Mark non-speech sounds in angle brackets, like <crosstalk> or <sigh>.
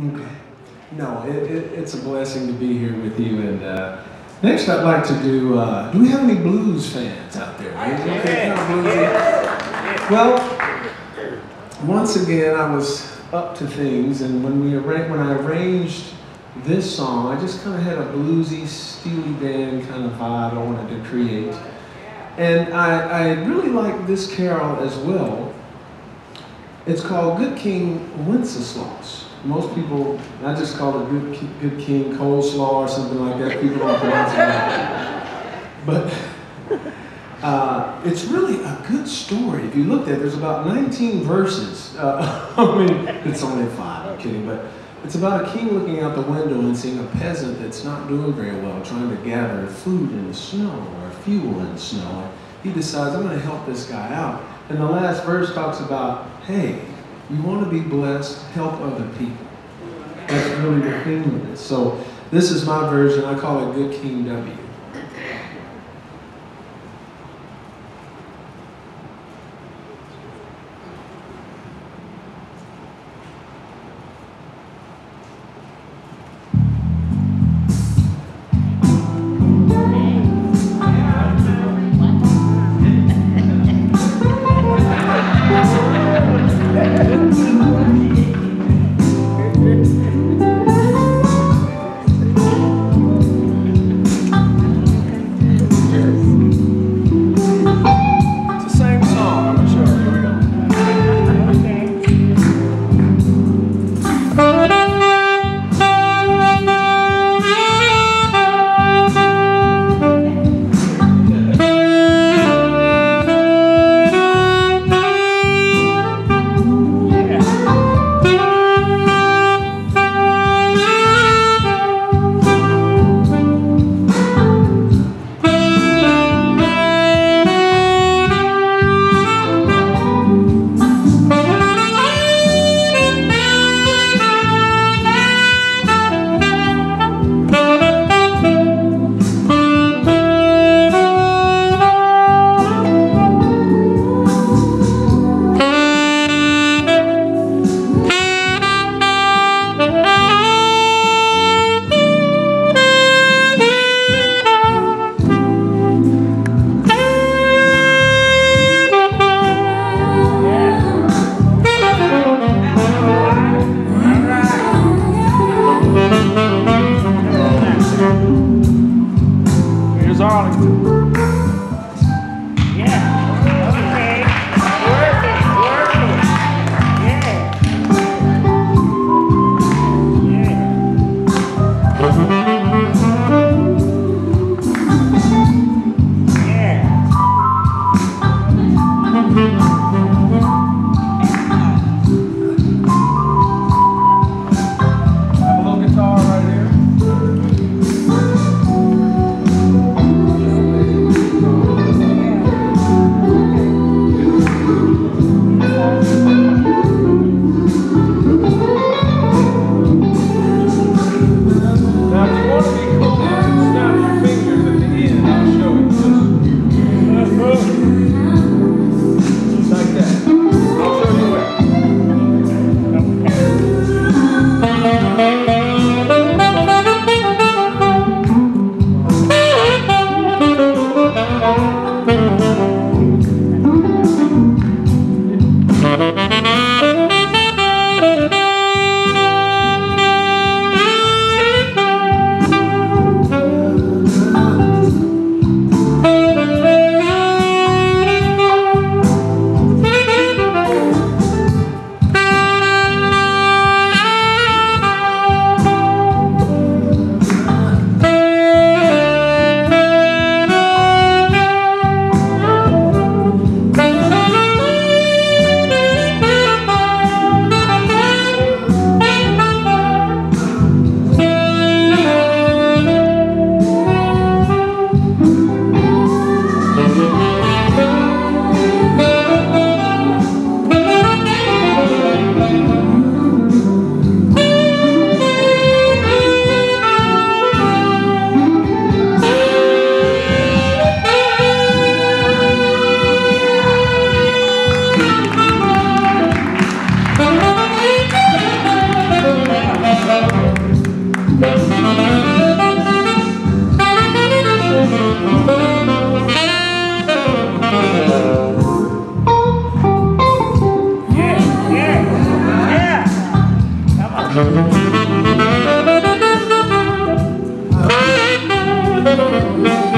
Okay. No, it, it, it's a blessing to be here with you. And uh, next, I'd like to do. Uh, do we have any blues fans out there? Okay, kind of bluesy. Well, once again, I was up to things, and when we arra- when I arranged this song, I just kind of had a bluesy, Steely Dan kind of vibe I wanted to create. And I, I really like this carol as well. It's called Good King Wenceslas. Most people, I just call it Good, Good King Coleslaw or something like that. People don't pronounce it. But uh, it's really a good story. If you looked at it, there's about 19 verses. Uh, <laughs> I mean, it's only five, I'm kidding. But it's about a king looking out the window and seeing a peasant that's not doing very well, trying to gather food in the snow or fuel in the snow. He decides, I'm going to help this guy out. And the last verse talks about, hey, you want to be blessed, help other people. That's really the theme of this. So this is my version. I call it Good King W. Thank you.